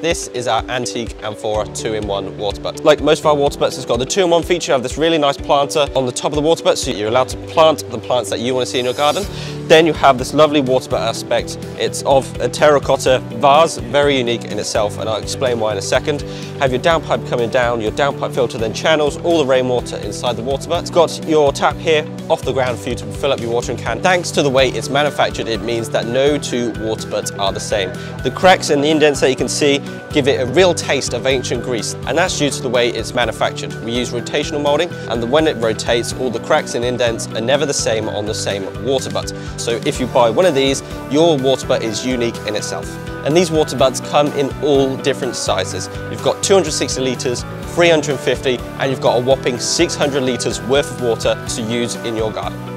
This is our antique Amphora 2-in-1 water butt. Like most of our water butts, it's got the 2-in-1 feature of this really nice planter on the top of the water butt, so you're allowed to plant the plants that you want to see in your garden. Then you have this lovely water butt aspect. It's of a terracotta vase, very unique in itself, and I'll explain why in a second. Have your downpipe coming down, your downpipe filter then channels all the rainwater inside the water butt. It's got your tap here off the ground for you to fill up your watering can. Thanks to the way it's manufactured, it means that no two water butts are the same. The cracks and the indents that you can see give it a real taste of ancient Greece, and that's due to the way it's manufactured. We use rotational molding, and when it rotates, all the cracks and indents are never the same on the same water butt. So if you buy one of these, your water butt is unique in itself. And these water butts come in all different sizes. You've got 260 litres, 350, and you've got a whopping 600 litres worth of water to use in your garden.